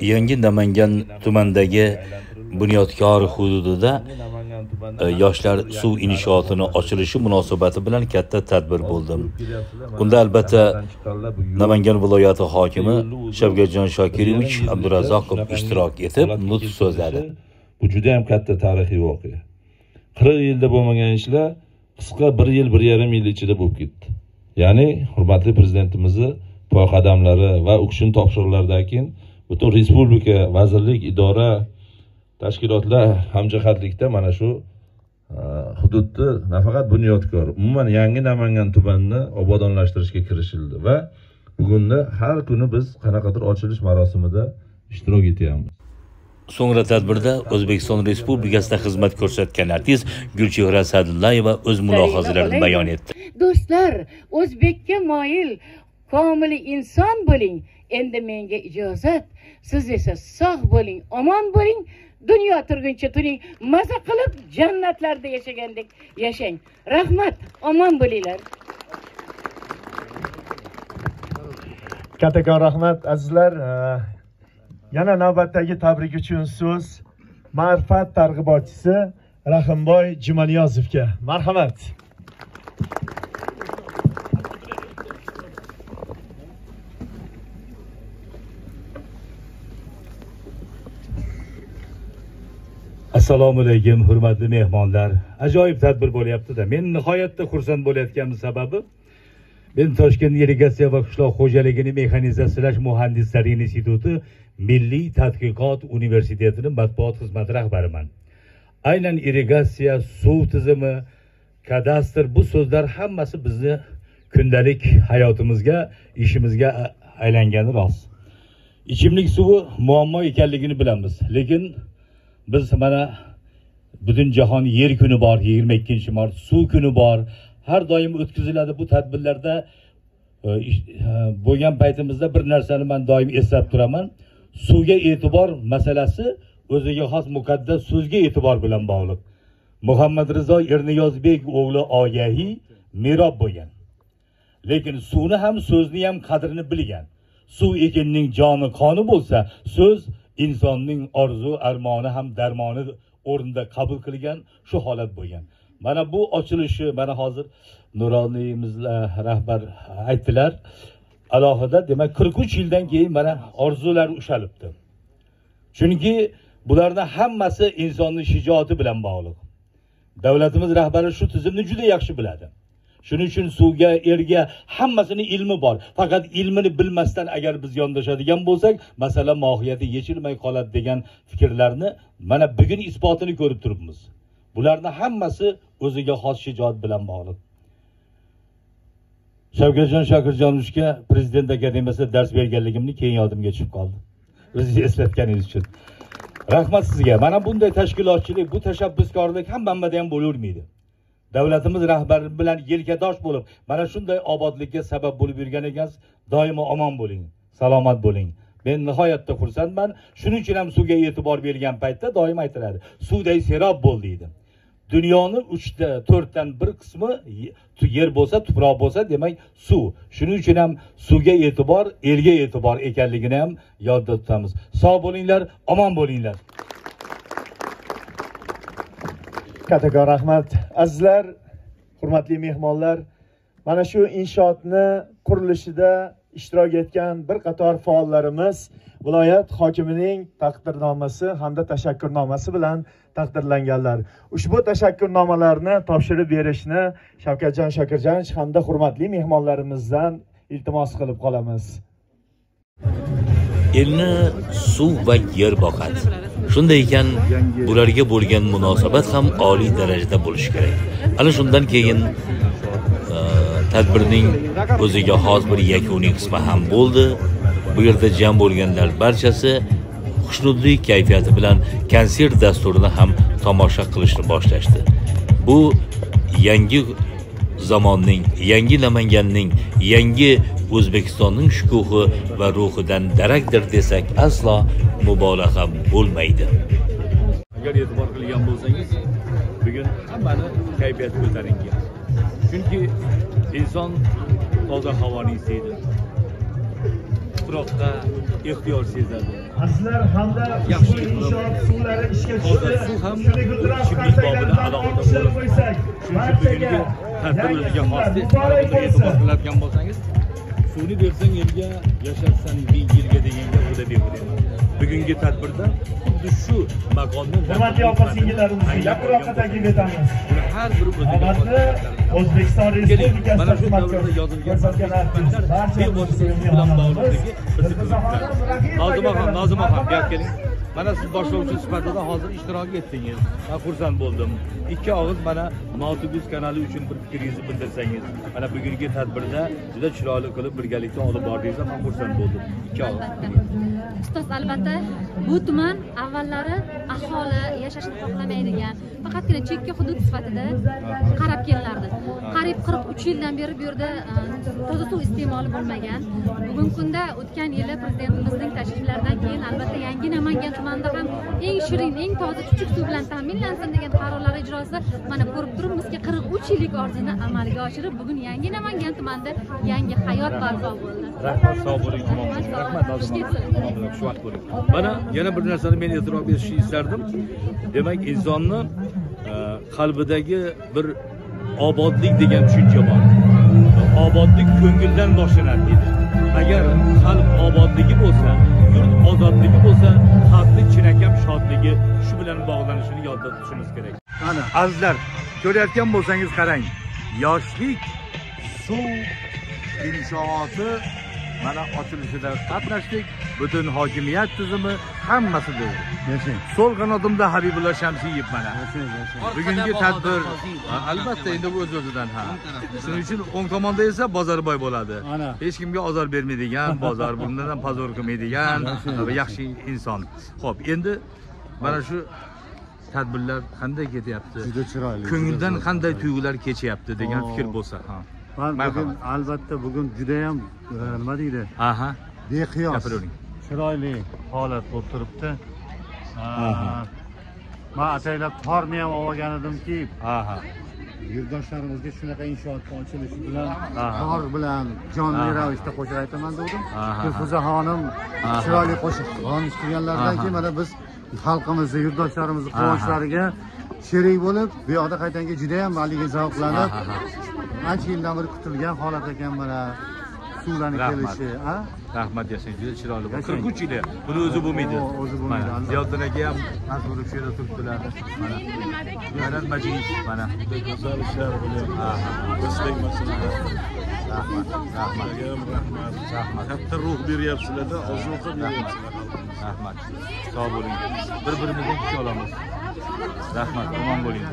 yangi namangan tumanidagi bunyodkor hududida e, yoshlar suv inshootini ochilishi munosabati bilan katta tadbir bo'ldi. Unda albatta namangan viloyati hokimi shavkatjon shokirovich abdurazzoqov ishtirok etib nutq so'zladi. Bu juda ham katta tarixiy voqea. Qirq yilda bo'lmagan ishlar qisqa bir yil bir yarim yil ichida bo'lib ketdi. Ya'ni hurmatli prezidentimizni poy qadamlari va u kishini topshiriqlaridan keyin butun respublika vazirlik idora tashkilotlar hamjihatlikda mana shu e, hududni nafaqat bunyodkor umuman yangi namangan tumanini obodonlashtirishga kirishildi va bugunni har kuni biz qanaqadir ochilish marosimida ishtirok etyapmiz so'ngra tadbirda o'zbekiston respublikasida xizmat ko'rsatgan artist gulchehra sadullayeva o'z mulohazalarini bayon etdi. Do'stlar o'zbekka moyil komil inson bo'ling endi menga ijozat. Siz esa sog' bo'ling omon bo'ling. Dunyo turguncha turing. Maza qilib jannatlarda yashagandek yashang. Rahmat omon bo'linglar. Kattakon rahmat azizlar. Yana navbatdagi tabrik uchun so'z ma'rifat targ'ibotchisi rahimboy jumaniyozovga marhamat. Assalomu alaykum hurmatli mehmonlar. Ajoyib tadbir bo'lyaptida. Men nihoyatda xursand bo'layotganim sababi men toshkent irrigatsiya va qishloq xo'jaligini mexanizatsiyalash muhandislari instituti milliy tadqiqot universitetini matbuot xizmati rahbariman. Aynan irrigatsiya suv tizimi kadastr bu so'zlar hammasi bizni kundalik hayotimizga ishimizga aylangani rost. Ichimlik suvi muammo ekanligini bilamiz. Lekin biz mana butun jahon yer kuni bor yigirma ikkinchi mart suv kuni bor. Har doim o'tkaziladi bu tadbirlarda. E, bo'lgan paytimizda bir narsani man doim eslab turaman. Suvga e'tibor masalasi o'ziga xos muqaddas so'zga e'tibor bilan bog'liq. Muhammad rizo erniyozbek o'g'li ogahiy merob bo'lgan. Lekin suvni ham so'zni ham qadrini bilgan. Suv ekinning joni qoni bo'lsa so'z insonning orzu armoni ham darmoni o'rnida qabul qilgan shu holat bo'lgan. Mana bu ochilishi mana hozir nuroniymiz rahbar aytdilar alohida demak qirq uch yildan keyin mana orzular ushalibdi. Chunki bularni hammasi insonni shijoati bilan bog'liq. Davlatimiz rahbari shu tizimni juda yaxshi biladi. Shuning uchun suvga erga hammasini ilmi bor. Faqat ilmini bilmasdan agar biz yondashadigan bo'lsak masala mohiyati yechilmay qoladi degan fikrlarni mana bugun isbotini ko'rib turibmiz. Bularni hammasi o'ziga xos shijoat bilan bog'liq. Shavkatjon shokirjonovichga prezident akademiyasida dars berganligimni keyin yodimga tushib qoldi. O'zingiz eslatganingiz uchun. Rahmat sizga. Mana bunday tashkilotchilik bu tashabbuskorlik hammamada ham bo'lavermaydi. Davlatimiz rahbari bilan yelkadosh bo'lib mana shunday obodlikka sabab bo'lib yurgan ekansiz doimo omon bo'ling salomat bo'ling. Men nihoyatda xursandman. Shuning uchun ham suvga e'tibor bergan paytda doim aytiladi suvday serob bo'l deydi. Dunyoni uchta to'rtdan bir qismi yer bo'lsa tuproq bo'lsa demak suv. Shuning uchun ham suvga e'tibor elga e'tibor ekanligini ham yodda tutamiz. Sog' bo'linglar omon bo'linglar. Kattakon rahmat. Azizlar hurmatli mehmonlar mana shu inshootni qurilishida ishtirok etgan bir qator faollarimiz viloyat hokimining taqdirnomasi hamda tashakkurnomasi bilan taqdirlanganlar. Ushbu tashakkurnomalarni topshirib berishni shavkatjon shokirjonovich hamda hurmatli mehmonlarimizdan iltimos qilib qolamiz. Elni suv va yer boqadi. Shunday ekan bularga bo'lgan munosabat ham oliy darajada bo'lishi kerak. Ana shundan keyin e, tadbirning o'ziga xos bir yakuniy qismi ham bo'ldi. Bu yerda jam bo'lganlar barchasi xushnudlik kayfiyati bilan konsert dasturini ham tomosha qilishni boshlashdi. Bu yangi zamonning yangi namanganning yangi o'zbekistonning shukuhi va ruhidan darakdir desak aslo mubolag'a bo'lmaydi. Agar e'tibor qilgan bo'lsangiz bugun hammani kayfiyati ko'tarinki. Chunki inson toza havoni istaydi tuproqqa ehtiyoj sezadi. Sizlar hamda Yaxshi inshoot suvlari ishga tushdi. suv ham ichimlik bobida alohida bo'lib. qo'ysak, bugungi barchaga tadbirlarga xos e'tibor qiladigan bo'lsangiz. Suvni bersang elga yashatsan yilga deganga xudo behuda emas. Bugungi tadbirda xuddi shu maqomni Hurmatli opa-singillarimizga yaqinroqqa taklif etamiz. Buni har biri o'ziga O'zbekiston Respublikasi mana shu davrda yozilgan barcha bilan bog'liqligi bizni qiziqtiradi nozimaxon nozimaxon bu yoqqa keling mana siz boshlovchi sifatida hozir ishtirok etdingiz. Man xursand bo'ldim ikki og'iz mana notibus kanali uchun bir fikringizni bildirsangiz mana bugungi tadbirda juda chiroyli qilib birgalikda olib bordingiz man xursand bo'ldim ikki og'iz ustoz albatta bu tuman avvallari aholi yashashni xohlamaydigan faqatgina chekka hudud sifatida qarab kelinardi. Qariyb qirq uch yildan beri bu yerda e, toza suv iste'moli bo'lmagan. Bugungi kunda o'tgan yili prezidentimizning tashriflaridan keyin albatta yangi namangan tumanida ham eng shirin eng toza chuchuk suv bilan ta'minlansin degan qarorlar ijrosida mana ko'rib turibmizki qirq uch yillik orzuni amalga oshirib bugun yangi namangan tumanida yangi hayot barpo bo'ldi. Rahmat sog' bo'ling rahmat xushvaqt bo'ling mana yana bir narsani men e'tirof etishni istardim demak insonni e, qalbidagi bir obodlik degan tushuncha bor. Obodlik ko'ngildan boshlanadi deydi agar qalb obodligi bo'lsa yurt ozodligi bilan bog'lanishini yodda tutishimiz kerak. Mana azizlar ko'rayotgan bo'lsangiz qarang yoshlik suv inshooti mana ochilishida qatnashdik. Butun hokimiyat tizimi hammasi bo'ldi so'l qanotimda habibulla shamsiyev mana. Bugungi tadbir. albatta endi o'z o'zidan ha. Shuning uchun o'ng tomonda esa bozorboy bo'ladi. Hech kimga ozor bermaydigan bozor bundan pozor qilmaydigan va yaxshi inson. Ho'p endi mana shu tadbirlar qanday ketyapti? Juda chiroyli ko'ngildan qanday tuyg'ular kechyapti degan fikr bo'lsa ha. Bugun albatta bugun judayam e, nima deydi? Aha. Beqiyos. Gapiravering chiroyli holat bo'lib turibdi. Aha. man ataylab torni ham olgan edimki aha. yurtdoshlarimizga shunaqa inshootni ochilishi bilan tor bilan jonli ravishda qo'shiq aytaman Aha. dilfuza xonim chiroyli qo'shiq eshitganlaridan Aha. keyin mana biz xalqimizni yurtdoshlarimizni quvonchlariga sherik bo'lib bu yoqda qaytanga judayam haligi zavqlanib ancha yildan beri kutilgan holat ekan mana suvlarni kelishi rahmat yashang juda chiroyli Yashang. qirq uch yili buni o'zi bo'lmaydi. O'zi bo'lmaydi, mana ziyoddin aka ham mazmuni shu yerda turibdilar. Mana g'ayrat majid mana. Go'zal ishlar bo'lyapti o'zbek rahmat rahmat. Rahmat. Rahmat katta ruh beryapsizlarda ozuqa beryapsizlar rahmat. Sog' bo'ling. Bir birimizdan kuch olamiz. Rahmat omon bo'ling.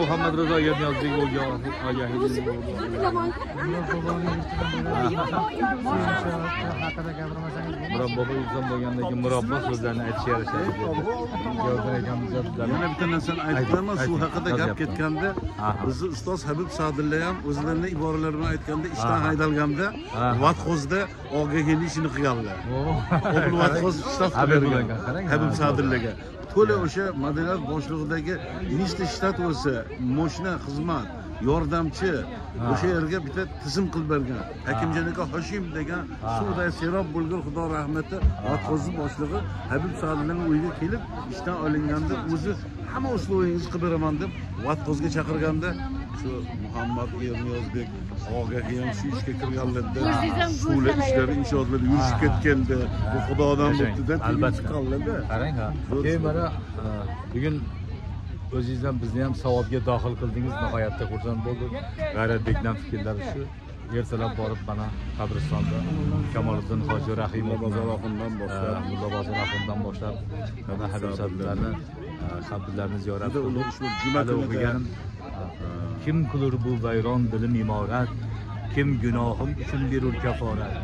Muhammad rizo yerniyozbek murabbo inson bo'lgandan keyin murabbo so'zlarni aytishga akamiz yana bitta narsani Ayting, shu haqida gap ketganda bizni ustoz habib sadilla ham o'zlarini iboralar bilan aytganda ishdan haydalganda vatxozda og'aga ishini qilganlar. Shtab Habib bergan bilan qarang. habib Ha. sadillaga to'la o'sha modellar boshlig'idagi nechta shtat bo'lsa moshina xizmat yordamchi. O'sha yerga bitta tizim qilib bergan. Hakimjon aka hoshim degan suvday serob bo'lgan xudo rahmati vatxozni boshlig'i habib sadillani uyiga kelib ishdan olinganda o'zi hamma usluvingizni qilib beraman deb vatxozga chaqirganda shu muhammad erniyozbek og'aga ham shu ishga kirganlarda go'zal ishlari inshootlar yurishib ketganda bu xudodan deb Albatta. chiqqanlarda qarang ha. Keyin mana e, o'zingizdan bizni ham savobga daxil qildingiz. Nihoyatda xursand bo'ldik g'ayratbekdan fikrlari shu. Ertalab borib mana qabristonda kamoliddin hoji rahimov Bozor Oxundan boshlab. mulla bozor oxundan boshlab mana habib sadlarni qabrlarini ziyorat Juda qildik juma kunida- o'qiganim kim qilur bu vayron dilim imorat kim gunohim uchun berur kaforat?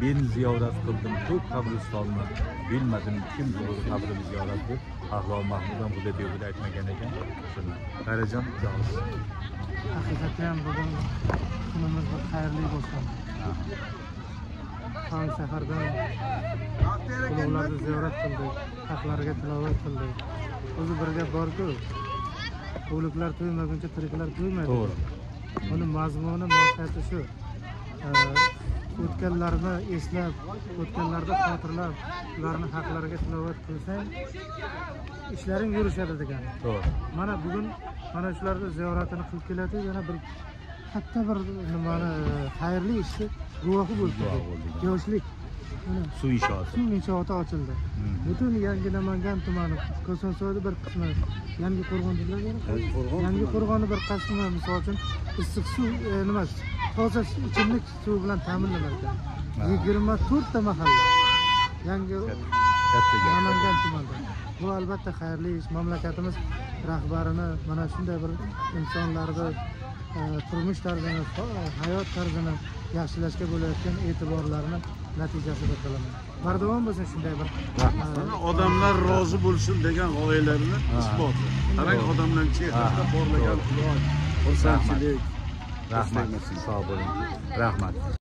Men ziyorat qildim ko'p qabristonni bilmadim kim qilur qabrini ziyorat deb ahlol mahmud ham xudo behuda aytmagan ekan. Shuni qarijon haqiqatdan bugun kunimiz bir xayrli bo'lsin. Tong sahardan ulug'larni ziyorat qildik haqlariga tilovat qildik o'zi bir gap borku. O'liklar to'ymaguncha tiriklar to'ymaydi. To'g'ri. Uni mazmuni mohiyati shu o'tganlarni eslab o'tganlarda xotirlab ularni haqlariga tilovat qilsang ishlaring yurishadi degani. To'g'ri. Mana bugun mana shularni ziyoratini qilib keladi yana bir katta bir nimani xayrli ishni guvohi bo'lib yoshlik. Suv inshooti suv inshooti ochildi. Butun yangi namangan tumani kosonsoyni bir qismi yangi qo'rg'on yangi qo'rg'onni bir qismi misol uchun issiq suv e, toza ichimlik suvi bilan ta'minlanarkan yigirma to'rtta mahalla. Yangi namangan tumanida bu albatta xayrli ish. Mamlakatimiz rahbarini mana shunday bir insonlarni e, turmush tarzini hayot tarzini yaxshilashga bo'layotgan e'tiborlarini natijasi deb bilaman bardavom bo'lsin shunday bir odamlar rozi bo'lsin degan g'oyalarni isboti qarang odamlar chehrasida porlagan quvonch xursandchilik rahmat sog' bo'ling rahmat